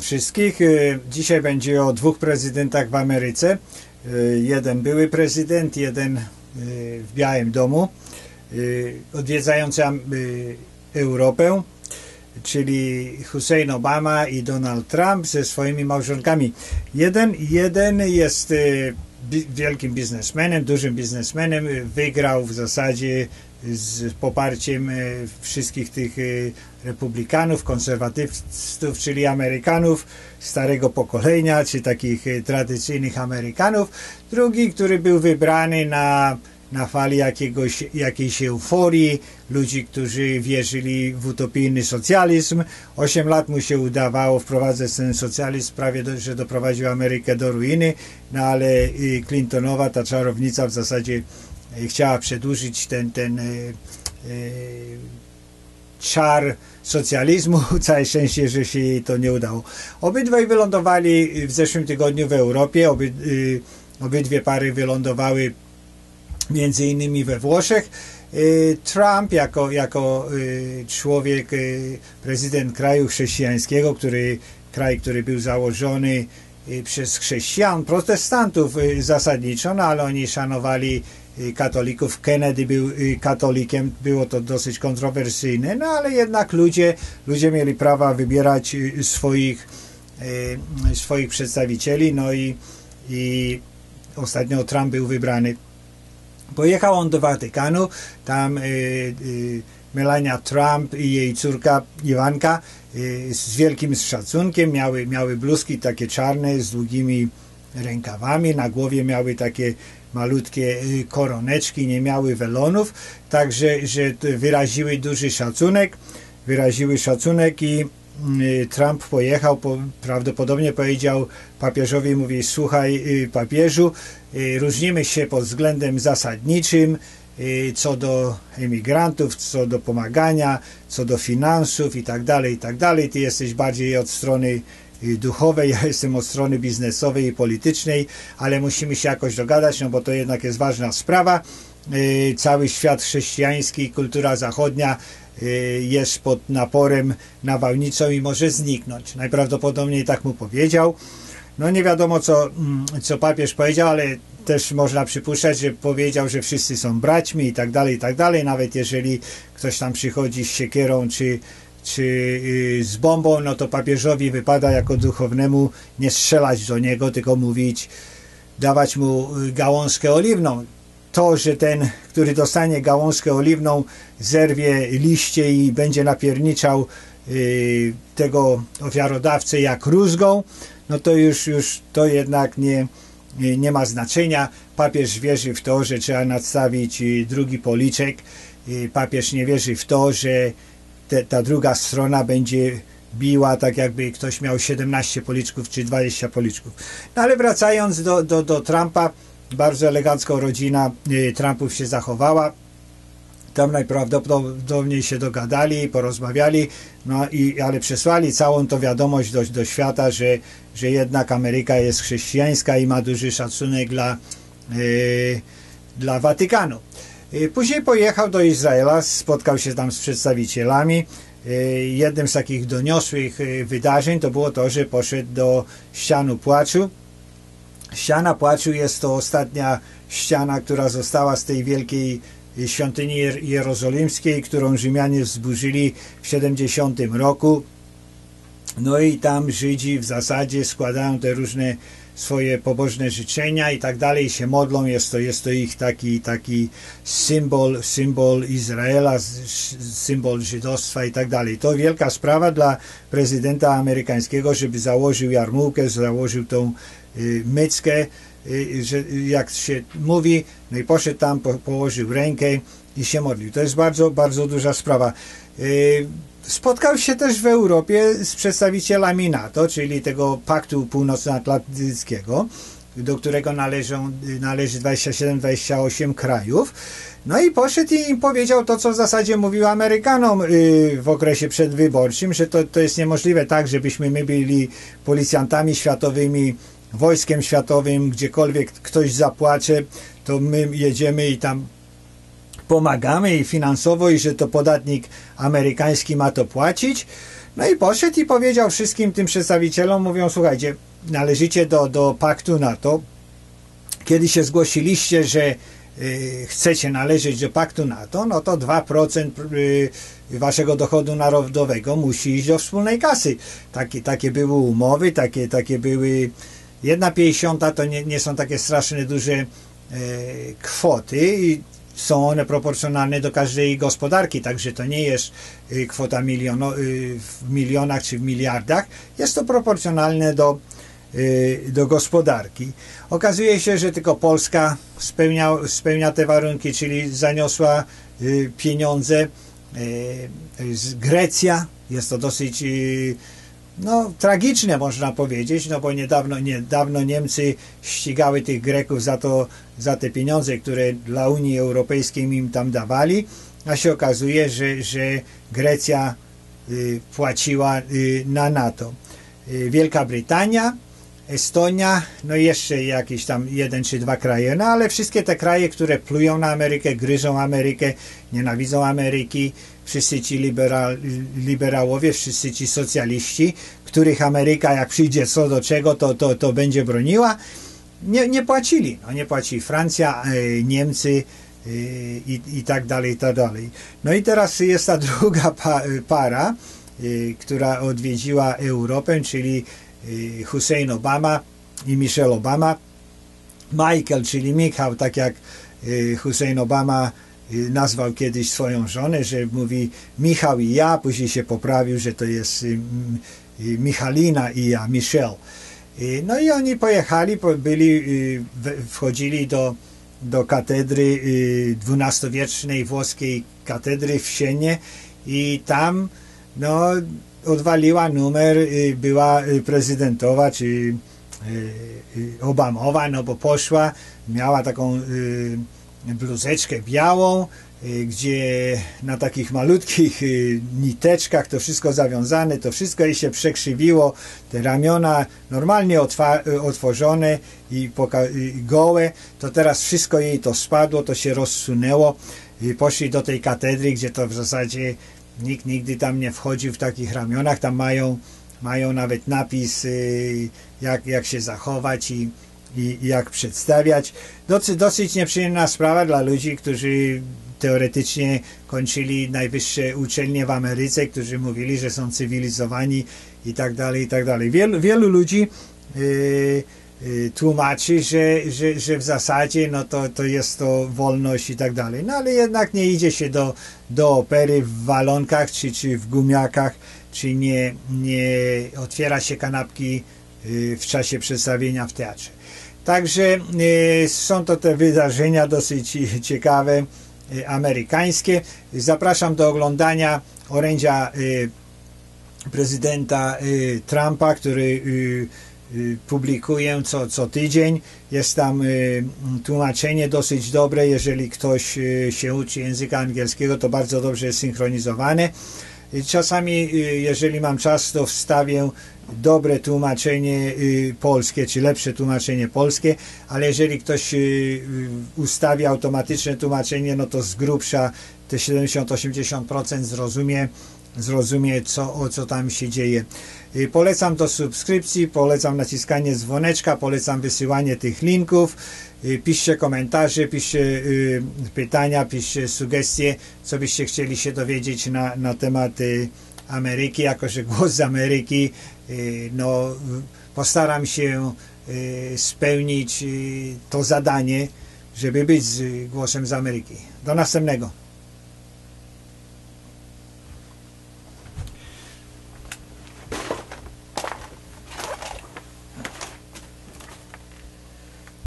wszystkich. Y, Dzisiaj będzie o dwóch prezydentach w Ameryce. Y, Jeden były prezydent, jeden y, w Białym Domu, odwiedzający Europę, czyli Hussein Obama i Donald Trump ze swoimi małżonkami. Jeden, jeden jest wielkim biznesmenem, dużym biznesmenem, y, wygrał w zasadzie z poparciem y, wszystkich tych y, republikanów, konserwatystów, czyli Amerykanów starego pokolenia, czy takich tradycyjnych Amerykanów. Drugi, który był wybrany na, na fali jakiegoś, jakiejś euforii, ludzi, którzy wierzyli w utopijny socjalizm. Osiem lat mu się udawało wprowadzać ten socjalizm, prawie do, że doprowadził Amerykę do ruiny, no ale y, Clintonowa, ta czarownica w zasadzie y, chciała przedłużyć ten, ten y, czar socjalizmu. Całe szczęście, że się jej to nie udało. Obydwaj wylądowali w zeszłym tygodniu w Europie. Oby, y, obydwie pary wylądowały między innymi we Włoszech. Y, Trump jako, jako y, człowiek, y, prezydent kraju chrześcijańskiego, który, kraj, który był założony przez chrześcijan, protestantów zasadniczo, no ale oni szanowali katolików. Kennedy był katolikiem, było to dosyć kontrowersyjne, no ale jednak ludzie, ludzie mieli prawa wybierać swoich, swoich przedstawicieli, no i, i ostatnio Trump był wybrany Pojechał on do Watykanu, tam y, y, Melania Trump i jej córka Iwanka y, z wielkim szacunkiem miały, miały bluzki takie czarne z długimi rękawami, na głowie miały takie malutkie koroneczki, nie miały welonów, także że wyraziły duży szacunek, wyraziły szacunek i Trump pojechał, po, prawdopodobnie powiedział papieżowi, mówi, słuchaj y, papieżu, y, różnimy się pod względem zasadniczym, y, co do emigrantów, co do pomagania, co do finansów i tak dalej, i tak dalej. Ty jesteś bardziej od strony y, duchowej, ja jestem od strony biznesowej i politycznej, ale musimy się jakoś dogadać, no bo to jednak jest ważna sprawa. Y, Cały świat chrześcijański, kultura zachodnia y, jest pod naporem, nawałnicą i może zniknąć. Najprawdopodobniej tak mu powiedział. No nie wiadomo, co, mm, co papież powiedział, ale też można przypuszczać, że powiedział, że wszyscy są braćmi i tak dalej, i tak dalej. Nawet jeżeli ktoś tam przychodzi z siekierą czy, czy y, z bombą, no to papieżowi wypada jako duchownemu nie strzelać do niego, tylko mówić, dawać mu y, gałązkę oliwną. To, że ten, który dostanie gałązkę oliwną, zerwie liście i będzie napierniczał y, tego ofiarodawcę jak rózgą, no to już, już to jednak nie, nie, ma znaczenia. Papież wierzy w to, że trzeba nadstawić drugi policzek. Papież nie wierzy w to, że te, ta druga strona będzie biła tak jakby ktoś miał 17 policzków czy 20 policzków. No ale wracając do, do, do Trumpa, bardzo elegancko rodzina y, Trumpów się zachowała. Tam najprawdopodobniej się dogadali, porozmawiali, no i, ale przesłali całą tą wiadomość do, do świata, że, że jednak Ameryka jest chrześcijańska i ma duży szacunek dla, y, dla Watykanu. Później pojechał do Izraela, spotkał się tam z przedstawicielami. Y, Jednym z takich doniosłych y, wydarzeń to było to, że poszedł do ścianu płaczu. Ściana płaczu jest to ostatnia ściana, która została z tej wielkiej świątyni Jer- jerozolimskiej, którą Rzymianie zburzyli w 70 roku. No i tam Żydzi w zasadzie składają te różne swoje pobożne życzenia i tak dalej, się modlą, jest to, jest to ich taki, taki symbol, symbol Izraela, symbol żydostwa i tak dalej. To wielka sprawa dla prezydenta amerykańskiego, żeby założył jarmułkę, założył tą y, myckę, y, że jak się mówi, no i poszedł tam, po, położył rękę i się modlił. To jest bardzo, bardzo duża sprawa. Y, Spotkał się też w Europie z przedstawicielami NATO, czyli tego Paktu Północnoatlantyckiego, do którego należą, należy 27-28 krajów. No i poszedł i im powiedział to, co w zasadzie mówił Amerykanom y, w okresie przedwyborczym, że to, to jest niemożliwe tak, żebyśmy my byli policjantami światowymi, wojskiem światowym, gdziekolwiek ktoś zapłacze, to my jedziemy i tam pomagamy i finansowo i że to podatnik amerykański ma to płacić. No i poszedł i powiedział wszystkim tym przedstawicielom, mówią, słuchajcie, należycie do, do paktu NATO. Kiedy się zgłosiliście, że y, chcecie należeć do paktu NATO, no to 2% y, waszego dochodu narodowego musi iść do wspólnej kasy. Takie, takie były umowy, takie, takie były... Jedna pięćdziesiąta to nie, nie są takie strasznie duże e, kwoty i są one proporcjonalne do każdej gospodarki, także to nie jest y, kwota miliono, y, w milionach czy w miliardach, jest to proporcjonalne do, y, do gospodarki. Okazuje się, że tylko Polska spełnia, spełnia te warunki, czyli zaniosła pieniądze. Grecja, jest to dosyć no, tragiczne można powiedzieć, no bo niedawno, niedawno Niemcy ścigały tych Greków za, to, za te pieniądze, które dla Unii Europejskiej im tam dawali, a się okazuje, że, że Grecja y, płaciła y, na NATO. Y, Wielka Brytania, Estonia, no jeszcze jakieś tam jeden czy dwa kraje, no ale wszystkie te kraje, które plują na Amerykę, gryżą Amerykę, nienawidzą Ameryki, wszyscy ci liberal, liberałowie, wszyscy ci socjaliści, których Ameryka jak przyjdzie co do czego, to, to, to będzie broniła, nie, nie płacili. No, nie płaci Francja, e, Niemcy e, i, i tak dalej, i tak dalej. No i teraz jest ta druga pa, para, e, która odwiedziła Europę, czyli Hussein Obama i Michelle Obama. Michael, czyli Michał, tak jak Hussein Obama nazwał kiedyś swoją żonę, że mówi Michał i ja, później się poprawił, że to jest Michalina i ja, Michelle. No i oni pojechali, byli, wchodzili do, do katedry XII-wiecznej włoskiej katedry w Sienie i tam no, odwaliła numer, była prezydentowa, czy Obamowa, no bo poszła, miała taką bluzeczkę białą, y, gdzie na takich malutkich y, niteczkach to wszystko zawiązane, to wszystko jej się przekrzywiło, te ramiona normalnie y, otworzone i gołe, to teraz wszystko jej to spadło, to się rozsunęło i poszli do tej katedry, gdzie to w zasadzie nikt nigdy tam nie wchodził w takich ramionach, tam mają, mają nawet napis jak, jak się zachować i i, jak przedstawiać. Dosyć, dosyć nieprzyjemna sprawa dla ludzi, którzy teoretycznie kończyli najwyższe uczelnie w Ameryce, którzy mówili, że są cywilizowani i tak dalej, i tak dalej. Wielu, wielu ludzi yy, tłumaczy, że, że, że w zasadzie no to, to jest to wolność i tak dalej. No ale jednak nie idzie się do, do opery w walonkach czy, czy w gumiakach, czy nie, nie otwiera się kanapki yy, w czasie przedstawienia w teatrze. Także e, są to te wydarzenia dosyć ciekawe, amerykańskie. Zapraszam do oglądania orędzia prezydenta Trumpa, który publikuję co, co tydzień. Jest tam tłumaczenie dosyć dobre. Jeżeli ktoś się uczy języka angielskiego, to bardzo dobrze jest synchronizowane. Czasami, jeżeli mam czas, to wstawię dobre tłumaczenie y, polskie, czy lepsze tłumaczenie polskie, ale jeżeli ktoś y, y, ustawi automatyczne tłumaczenie, no to z grubsza te 70-80% zrozumie, zrozumie co, o co tam się dzieje. Polecam do subskrypcji, polecam naciskanie dzwoneczka, polecam wysyłanie tych linków. Piszcie komentarze, piszcie pytania, piszcie sugestie, co byście chcieli się dowiedzieć na, na temat Ameryki, jako że głos z Ameryki Y, no, postaram się y, spełnić y, to zadanie, żeby być głosem z Ameryki. Do następnego.